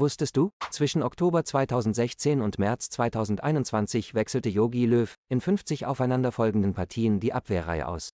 Wusstest du? Zwischen Oktober 2016 und März 2021 wechselte Yogi Löw in 50 aufeinanderfolgenden Partien die Abwehrreihe aus.